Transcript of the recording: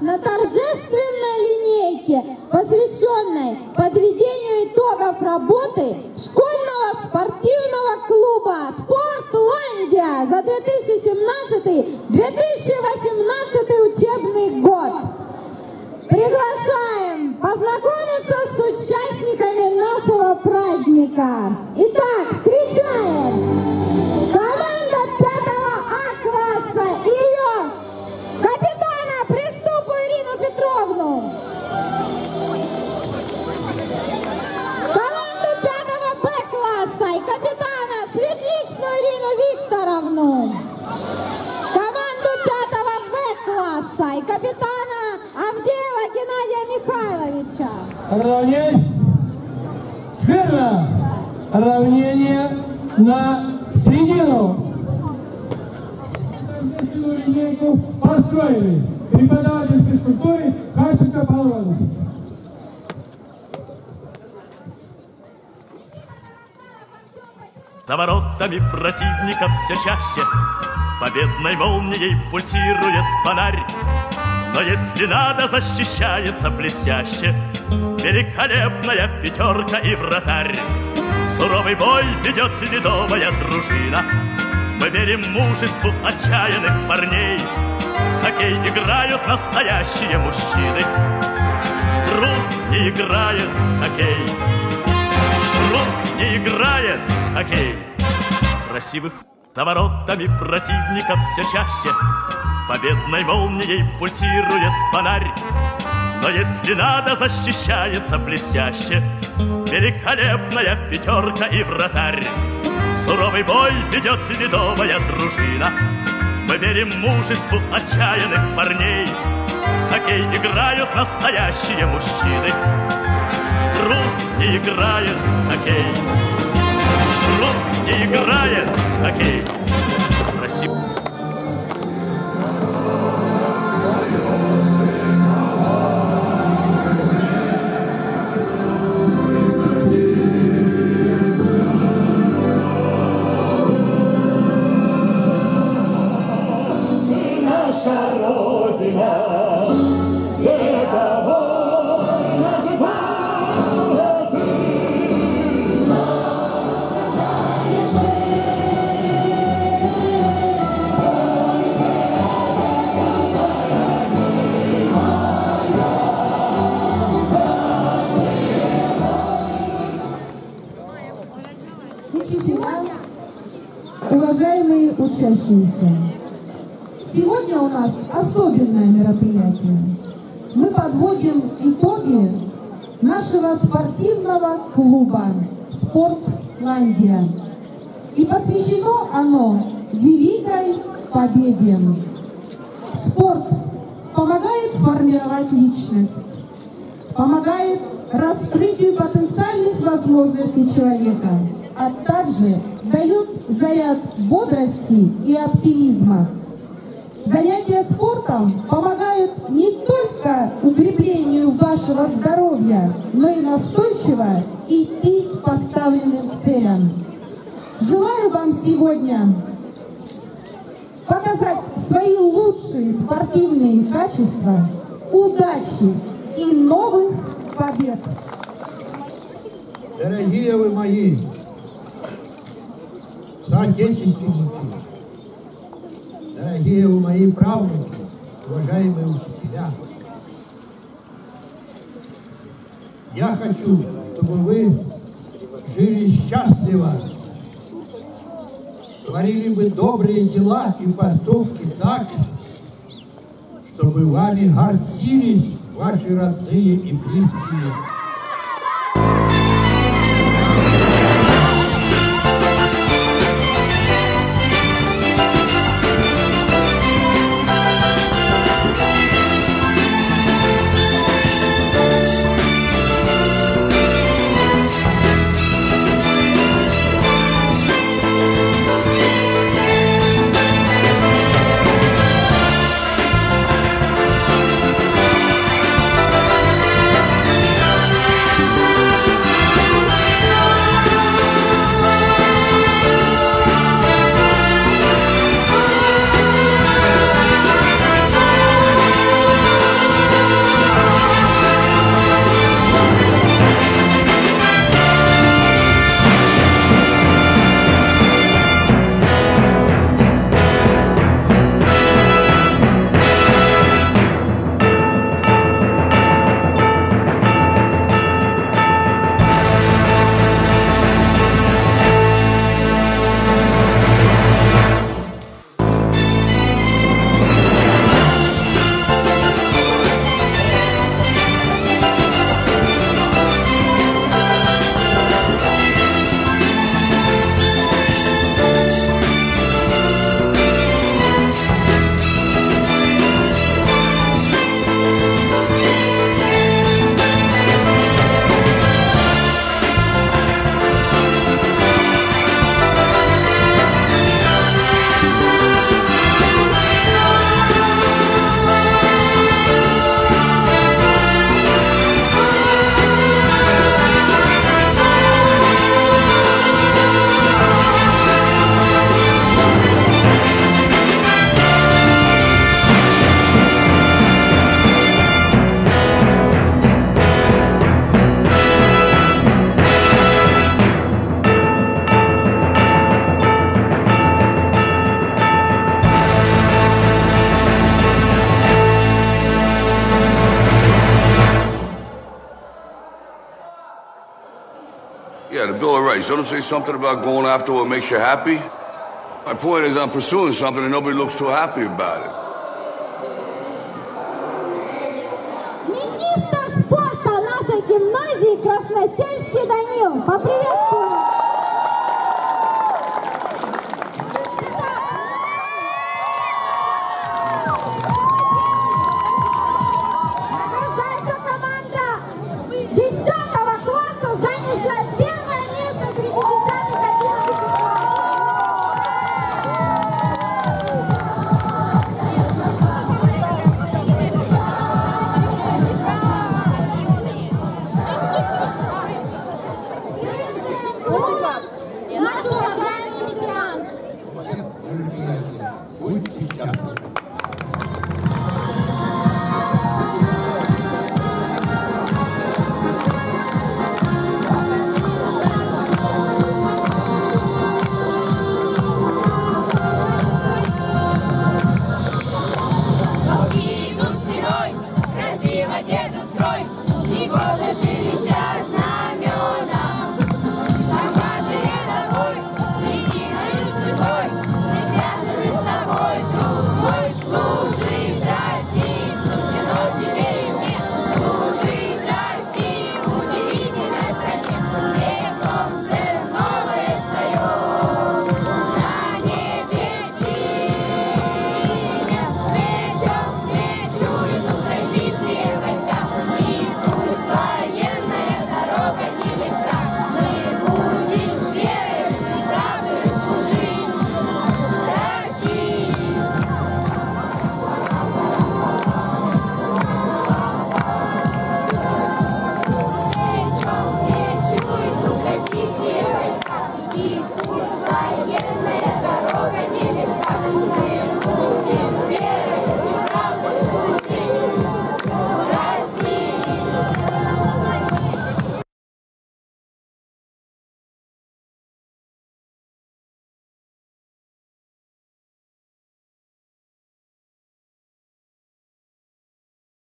на торжественной линейке, посвященной подведению итогов работы школьного спортивного клуба «Спортландия» за 2017-2018 учебный год. Приглашаем познакомиться с участниками нашего праздника. Итак, Равнять. Верно. Равнение на середину. Линейку построили. Преподаватель физкультуры Хаченко Павел Иванович. За воротами противников все чаще Победной молнией пульсирует фонарь Но если надо, защищается блестяще. Великолепная пятерка и вратарь. Суровый бой ведет ледовая дружина. Мы верим мужеству отчаянных парней. В хоккей играют настоящие мужчины. Рус не играет в хоккей. Рус не играет в хоккей. Красивых за воротами противников все чаще Победной молнией пульсирует фонарь Но если надо, защищается блестяще Великолепная пятерка и вратарь Суровый бой ведет ледовая дружина Мы верим мужеству отчаянных парней В хоккей играют настоящие мужчины Рус не играет в хоккей. Рус не играет в хоккей. Спасибо. Учащиеся, сегодня у нас особенное мероприятие. Мы подводим итоги нашего спортивного клуба «Спортландия». И посвящено оно великой победе. Спорт помогает формировать личность, помогает раскрытию потенциальных возможностей человека, а также дает заряд бодрости и оптимизма. Занятия спортом помогают не только укреплению вашего здоровья, но и настойчиво идти к поставленным целям. Желаю вам сегодня показать свои лучшие спортивные качества, удачи и новых побед. Дорогие вы мои соотечественники, дорогие мои правнуки, уважаемые учителя, я хочу, чтобы вы жили счастливо, творили бы добрые дела и поступки так, чтобы вами гордились ваши родные и близкие. Christ, don't it say something about going after what makes you happy? My point is I'm pursuing something and nobody looks too happy about it. Министр спорта нашей гимназии Красносельский Данил. Поприветствуем.